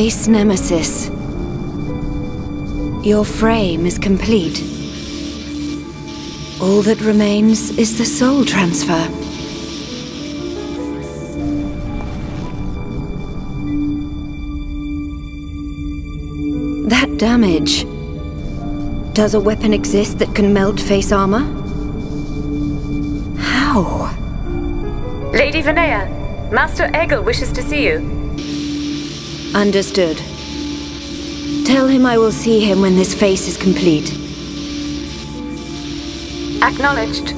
Face Nemesis. Your frame is complete. All that remains is the soul transfer. That damage... Does a weapon exist that can melt face armor? How? Lady Vanea, Master Egil wishes to see you. Understood. Tell him I will see him when this face is complete. Acknowledged.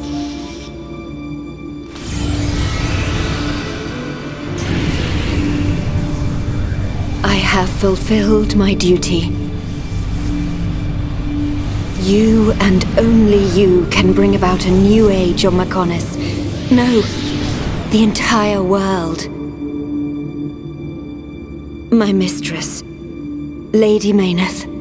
I have fulfilled my duty. You and only you can bring about a new age on Mechonis. No, the entire world. My mistress, Lady Meyneth.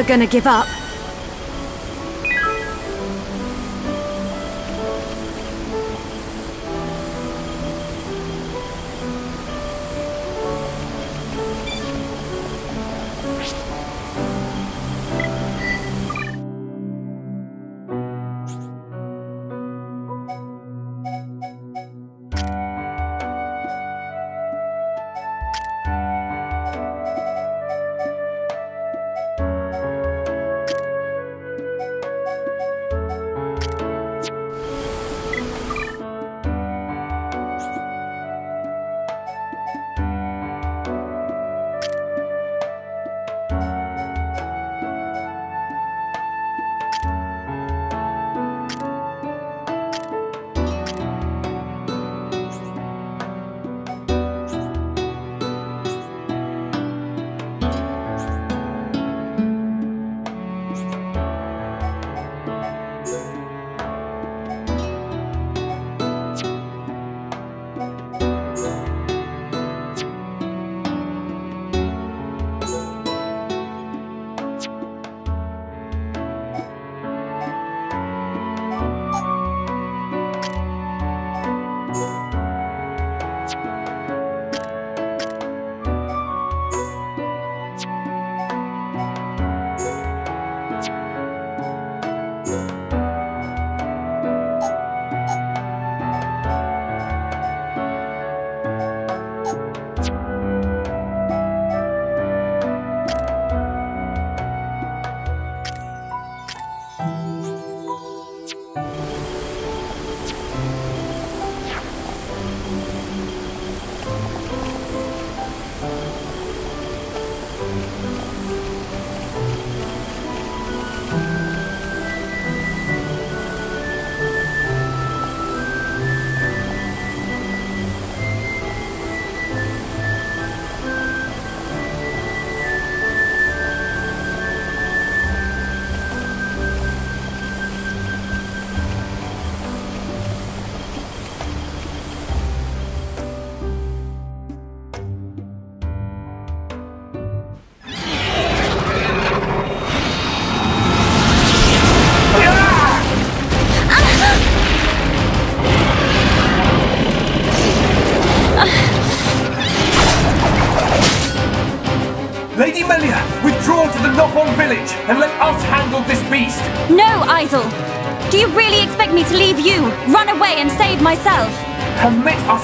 Never gonna give up.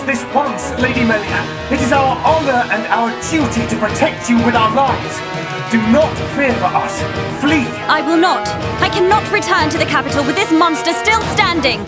This once, Lady Melia. It is our honor and our duty to protect you with our lives. Do not fear for us. Flee. I will not. I cannot return to the capital with this monster still standing.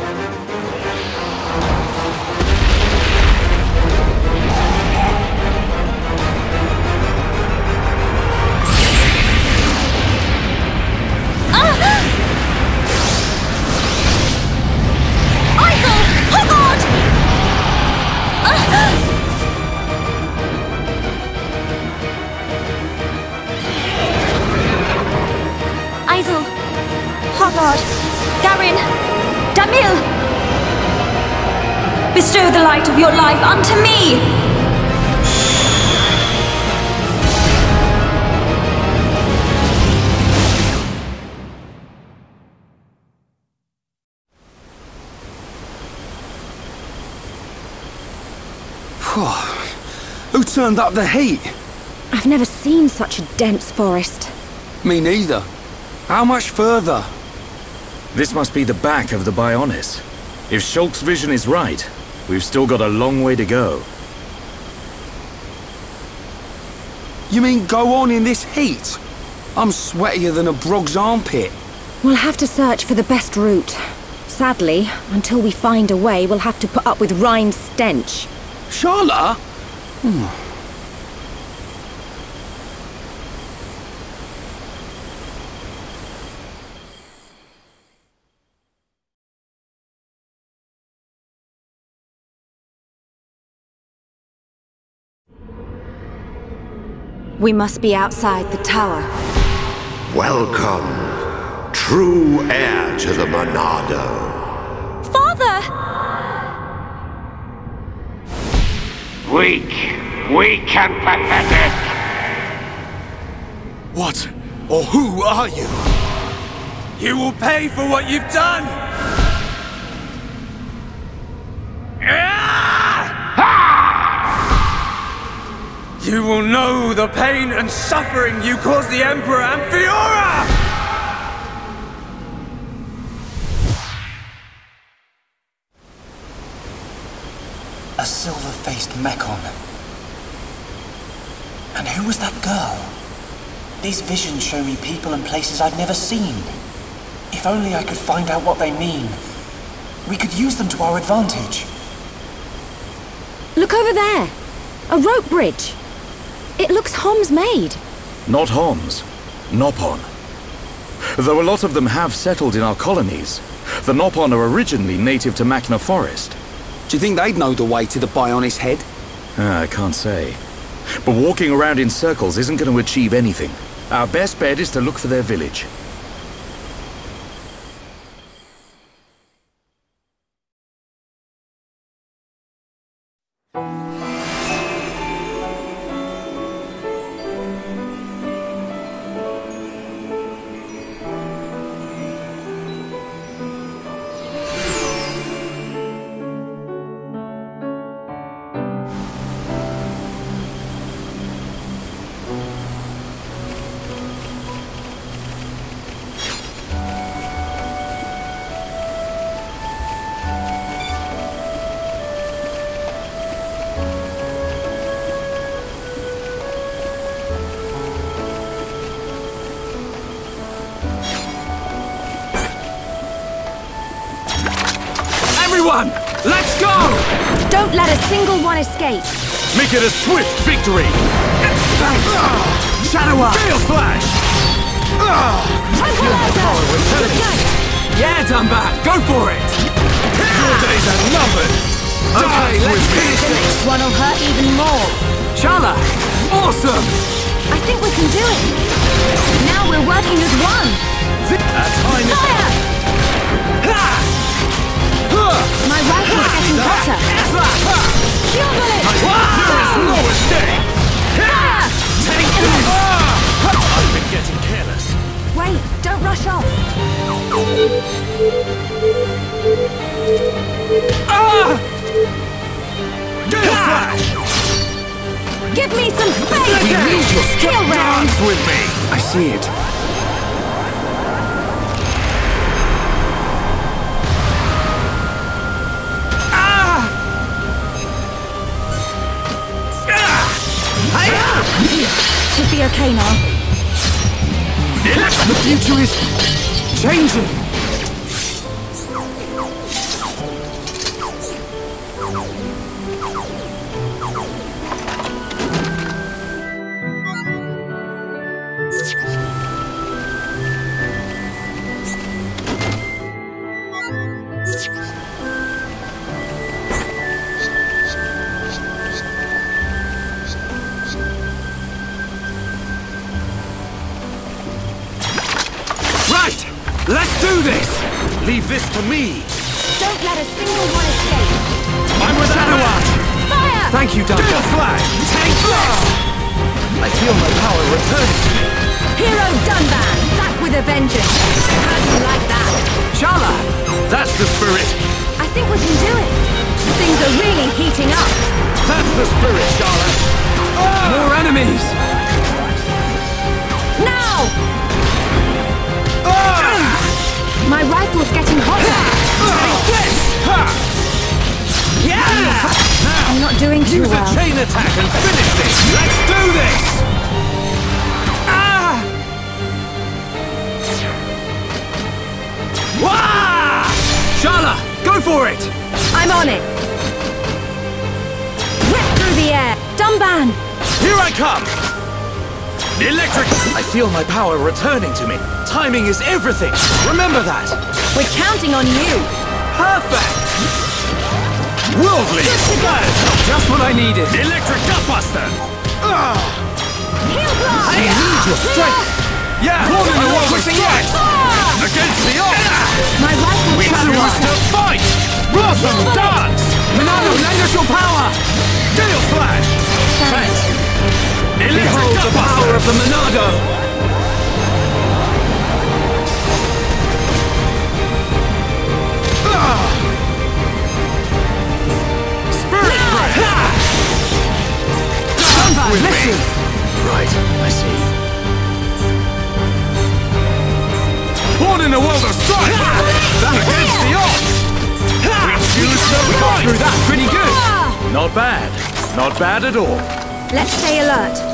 Light of your life unto me! Who turned up the heat? I've never seen such a dense forest. Me neither. How much further? This must be the back of the Bionis. If Shulk's vision is right, we've still got a long way to go. You mean go on in this heat? I'm sweatier than a brog's armpit. We'll have to search for the best route. Sadly, until we find a way, we'll have to put up with Reyn's stench. Sharla? Hmm. We must be outside the tower. Welcome, true heir to the Monado. Father! Weak, weak and pathetic. What or who are you? You will pay for what you've done! Ah! You will know the pain and suffering you caused the Emperor and Fiora! A silver-faced Mechon. And who was that girl? These visions show me people and places I've never seen. If only I could find out what they mean. We could use them to our advantage. Look over there! A rope bridge! It looks Homs made. Not Homs. Nopon. Though a lot of them have settled in our colonies, the Nopon are originally native to Makna Forest. Do you think they'd know the way to the Bionis head? Ah, I can't say. But walking around in circles isn't going to achieve anything. Our best bet is to look for their village. Let's go! Don't let a single one escape. Make it a swift victory! Shadow Gale Slash! Yeah, Dunban, go for it! Your days are numbered! Okay, let's finish The next one will hurt even more. Sharla, awesome! I think we can do it. Now we're working as one. Our time is Fire! My rifle's getting hotter. Shield no mistake! Fire! Take this! I've been getting careless. Wait, don't rush off. Gale Slash! Give me some space! Use your Kill round! dance with me! I see it. Now. The future is changing. Spirit! I think we can do it. Things are really heating up. That's the spirit, Charlotte! Ah! More enemies! Now! Ah! Ah! My rifle's getting hotter. Yeah. I'm not doing too Use a chain attack and finish this! Let's do this! Ah! Wah! Sharla, go for it! I'm on it. Whip through the air. Dunban! Here I come! Electric! I feel my power returning to me. Timing is everything. Remember that. We're counting on you. Perfect! Worldly! That's Just what I needed. Electric Gutbuster! Heel blast! I need your strength! Yeah! Warning I you want all the pushing strike! Ah! Against the odds! My rifle's We coming choose to fight! Blossom dance! Monado, lend us your power! Gale Slash! Thanks. Electric Behold the power Gutbuster! of the Monado! Ah. Spirit Breath! Dunban, with me. Right, I see. Born in a world of strife! Against the odds! We choose to We got through that pretty good! Not bad. Not bad at all. Let's stay alert.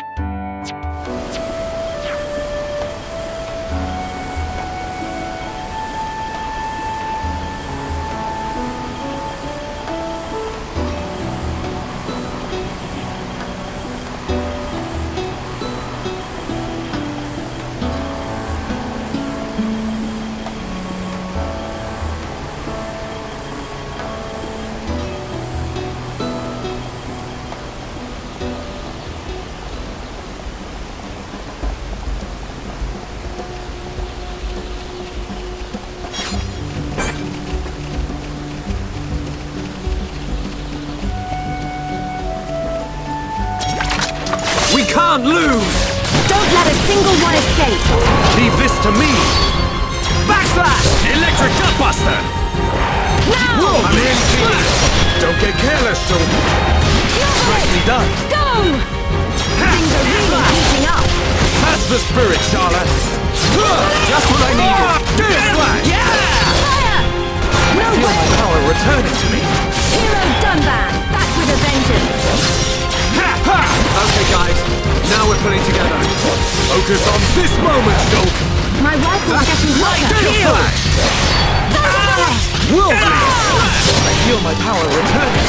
We escape! Leave this to me! Backslash! Electric Gutbuster! Now! Whoa, I'm in Don't get careless, children. Nicely done. Go! Things are really heating up! That's the spirit, Charlotte. Just what I needed. Ah, Dear Focus on this moment, Shulk. My rifle's getting hotter! Deal Slash! Thunderbolt! Ah! Worldly! I feel my power returning.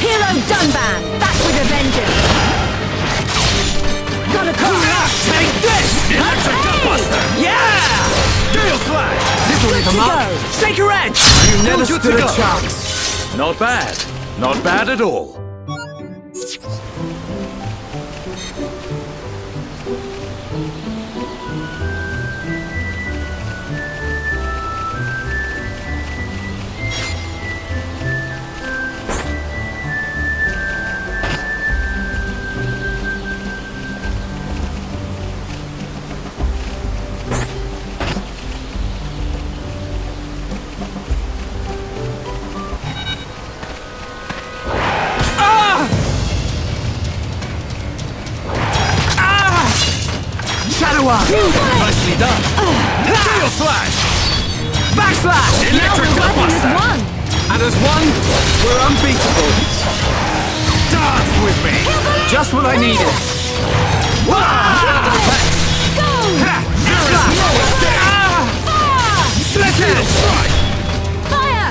Hero Dunban, back with a vengeance! Gotta cool up! Take this! Electric Gutbuster! Yeah! Deal Slash! This'll leave to a mark. go. Shake your edge! You never Good stood a chance. Not bad. Not bad at all. Arm! Nicely done. Deal Slash! Backslash! Electric Now we're working as Gutbuster! one! And as one, we're unbeatable. Dance with me! Just what I needed. Go! Split it! Fire!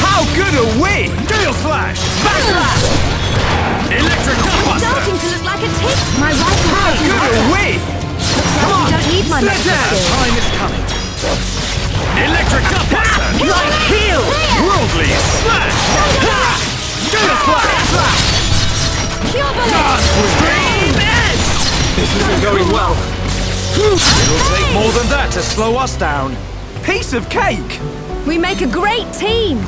How good are we? Deal Slash! Backslash! Electric Gutbuster! Starting to look like a tick! My rifle's How getting good hotter! are we? Come on! You don't need my Split magic it! Time is coming. Electric Gutbuster! Light Heal! Worldly Slash! Deal Slash! Pure bullet! Dance with me! This isn't going well. It'll take more than that to slow us down. Piece of cake! We make a great team!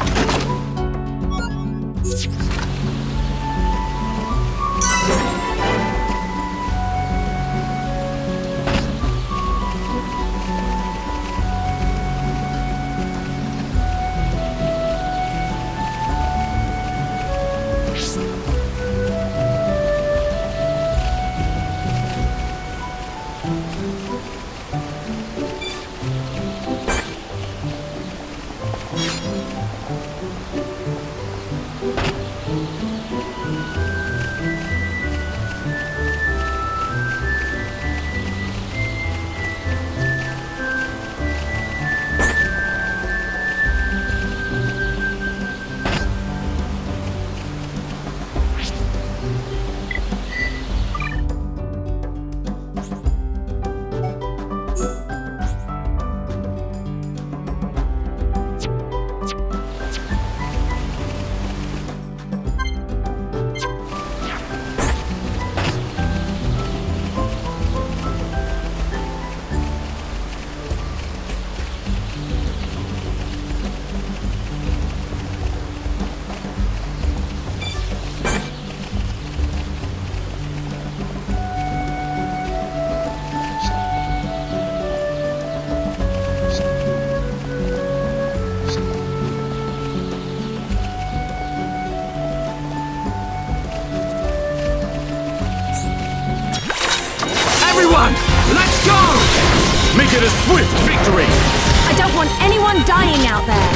Anyone dying out there.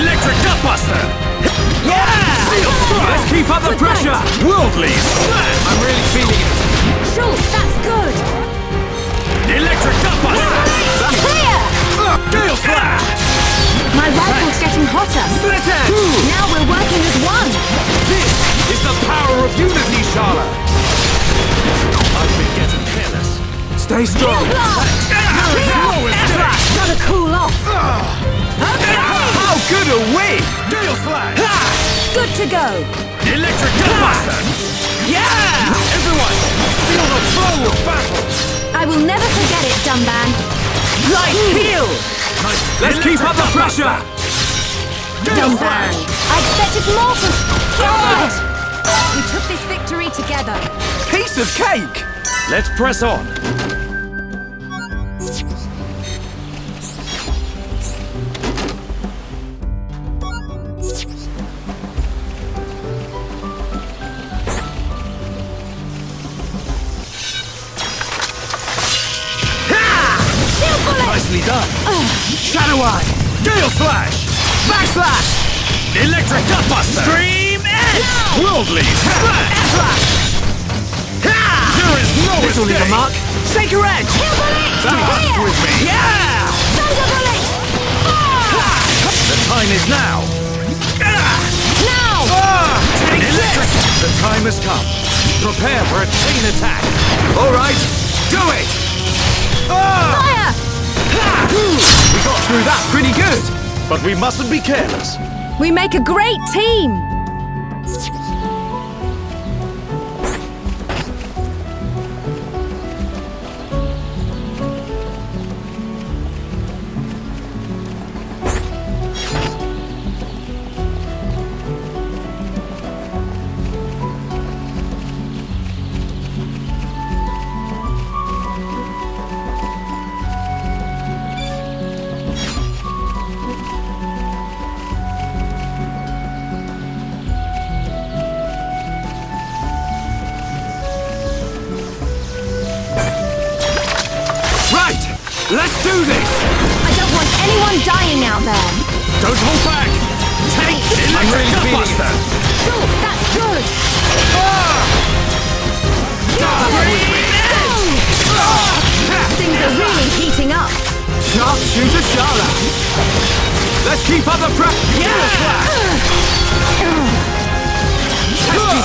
Electric Gutbuster! Yeah! Let's keep up the Good pressure! night. Worldly Smash! I'm really feeling it. Schultz, that's good. Electric Gutbuster! Clear! Gale Slash! My rifle's getting hotter. Slit Edge! Now we're working as one. This is the power of unity, Sharla! I've been getting careless. Stay strong! Blast! Gotta cool off. How good are we? Gale Slash! Good to go. Electric Gutbuster! Yeah! Everyone, feel the flow of battle! I will never forget it, Dunban. Light heal! Let's keep up the pressure! Dunban. I expected more from... God! We took this victory together. Piece of cake! Let's press on. Gale Slash! Backslash! Electric Gutbuster! Stream Edge! Worldly Smash! There is no This'll leave a escape! mark! Shaker Edge! Shield bullet! Dance with me! Yeah! Thunder bullet! Fire! The time is now! Now! Ah. Electric! The time has come. Prepare for a chain attack! All right, do it! Ah. Fire! Through that pretty good! But we mustn't be careless. We make a great team!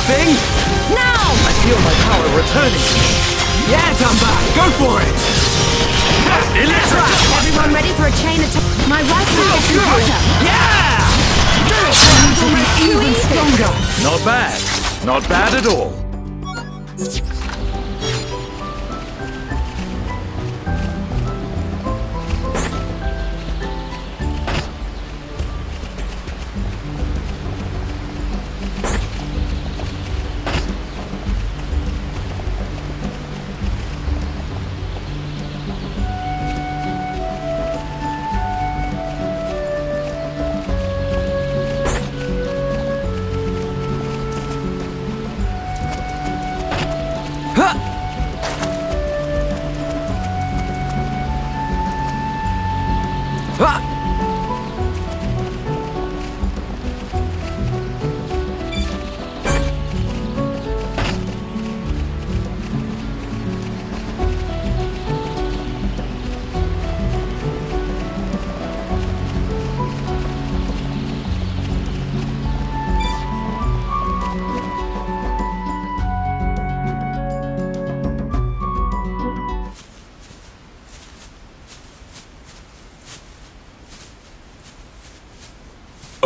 Thing! Now! I feel my power returning. Yeah, Dunban! Go for it! Electric Everyone ready for a chain attack? My rifle is oh, getting hotter. Yeah! This'll make too. Stronger! Not bad. Not bad at all.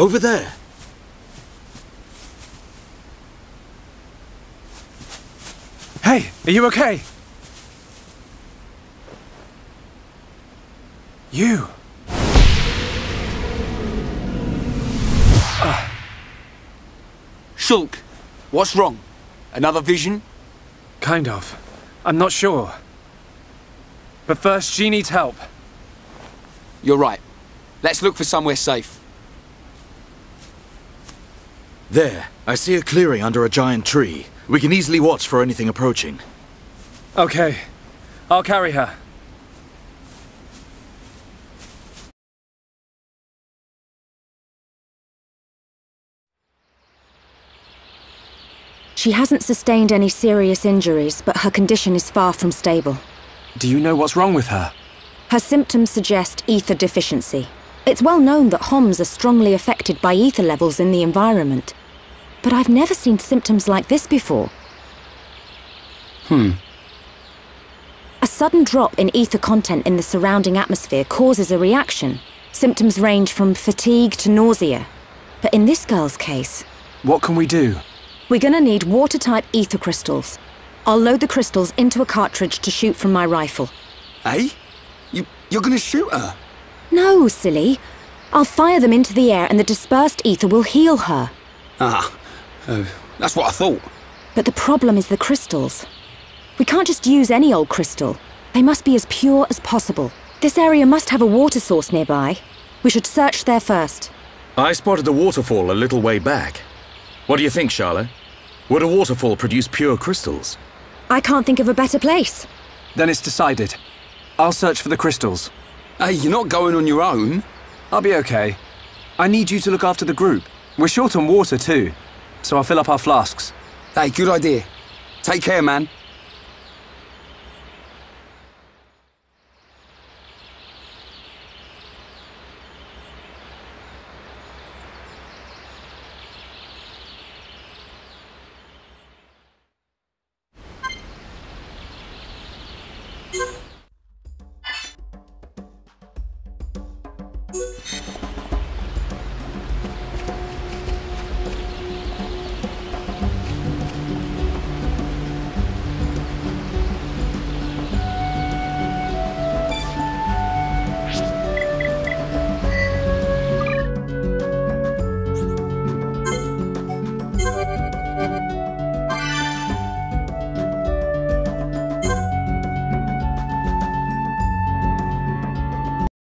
Over there. Hey, are you okay? You. Ah. Shulk, what's wrong? Another vision? Kind of. I'm not sure. But first, she needs help. You're right. Let's look for somewhere safe. There. I see a clearing under a giant tree. We can easily watch for anything approaching. Okay. I'll carry her. She hasn't sustained any serious injuries, but her condition is far from stable. Do you know what's wrong with her? Her symptoms suggest ether deficiency. It's well known that Homs are strongly affected by ether levels in the environment. But I've never seen symptoms like this before. Hmm. A sudden drop in ether content in the surrounding atmosphere causes a reaction. Symptoms range from fatigue to nausea. But in this girl's case, What can we do? we're gonna need water-type ether crystals. I'll load the crystals into a cartridge to shoot from my rifle. Eh? You, you're gonna shoot her? No, silly. I'll fire them into the air and the dispersed ether will heal her. Ah, uh, that's what I thought. But the problem is the crystals. We can't just use any old crystal. They must be as pure as possible. This area must have a water source nearby. We should search there first. I spotted a waterfall a little way back. What do you think, Sharla? Would a waterfall produce pure crystals? I can't think of a better place. Then it's decided. I'll search for the crystals. Hey, you're not going on your own. I'll be okay. I need you to look after the group. We're short on water too, so I'll fill up our flasks. Hey, good idea. Take care, man.